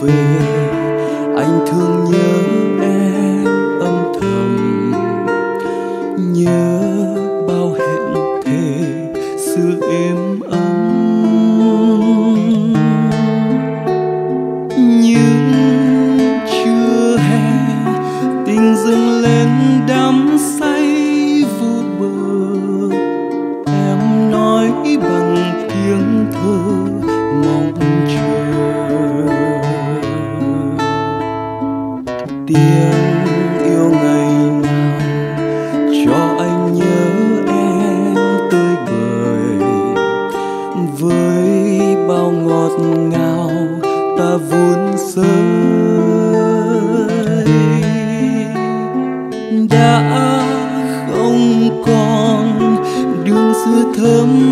về anh thương nhớ em âm thầm. Nhớ bao hẹn thề xưa êm ấm. tiếng yêu ngày nào. Cho anh nhớ em tươi vời với bao ngọt ngào ta vun rơi đã không còn đường xưa thơm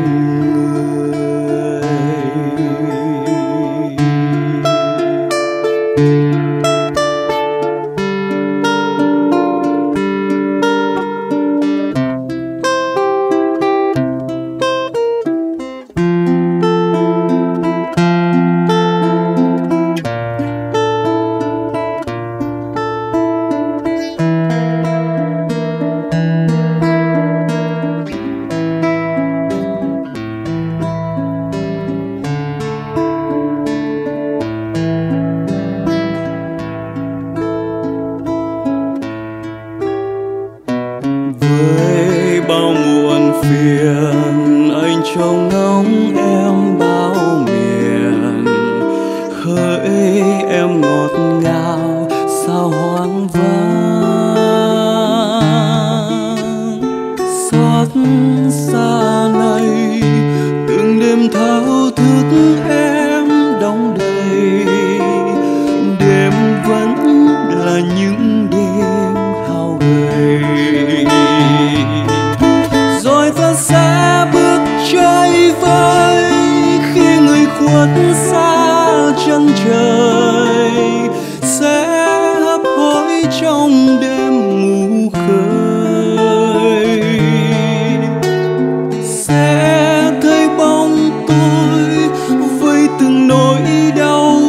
ơi bao muộn phiền anh trông ngóng em bao miền. Hỡi em ngọt từng nỗi đau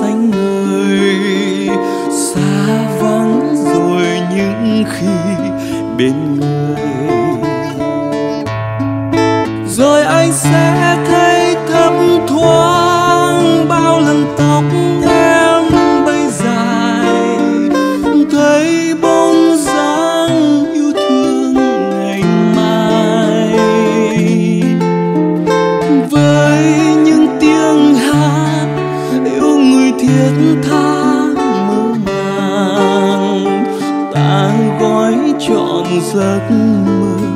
xanh người xa vắng rồi những khi bên người. Rồi anh sẽ thiết tha mơ màng ta gói trọn giấc mơ.